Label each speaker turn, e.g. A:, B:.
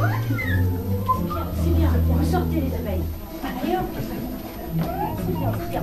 A: C'est bien, c'est bien, ressortez les abeilles. Allez hop. C'est bien, c'est bien.